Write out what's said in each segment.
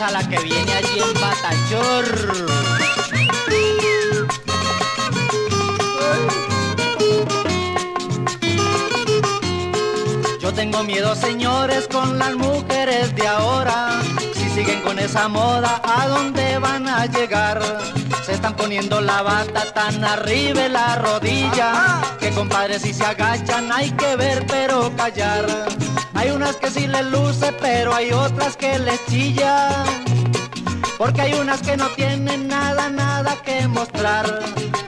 a la que viene allí en Batachor. Yo tengo miedo, señores, con las mujeres de ahora. Si siguen con esa moda, ¿a dónde van a llegar? Se están poniendo la bata tan arriba de la rodilla Que compadre si se agachan hay que ver pero callar Hay unas que sí les luce pero hay otras que les chilla Porque hay unas que no tienen nada, nada que mostrar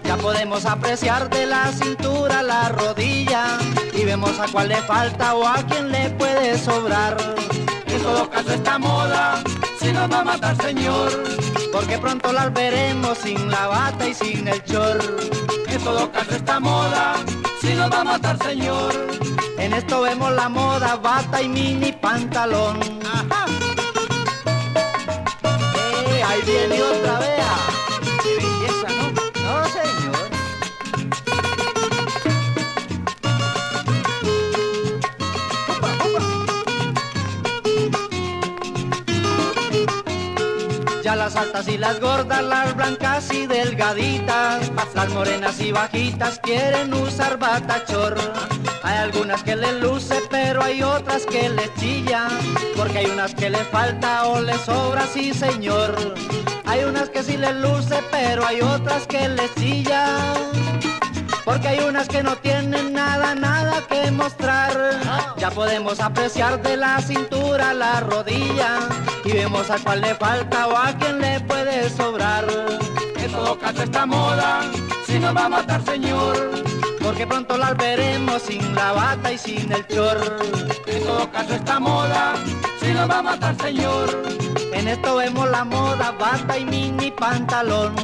Ya podemos apreciar de la cintura a la rodilla Y vemos a cuál le falta o a quién le puede sobrar En todo caso esta moda si nos va a matar señor porque pronto las veremos sin la bata y sin el chor. En todo caso esta moda, si nos va a matar señor. En esto vemos la moda, bata y mini pantalón. Eh, ahí viene Las altas y las gordas, las blancas y delgaditas, las morenas y bajitas quieren usar batachor. Hay algunas que les luce, pero hay otras que les chilla, porque hay unas que les falta o les sobra, sí señor. Hay unas que sí les luce, pero hay otras que les chilla. Porque hay unas que no tienen nada, nada que mostrar. Ya podemos apreciar de la cintura a la rodilla y vemos a cuál le falta o a quién le puede sobrar. En todo caso esta moda, si nos va a matar señor. Porque pronto las veremos sin la bata y sin el chor. En todo caso esta moda, si nos va a matar señor. En esto vemos la moda, bata y mini pantalón.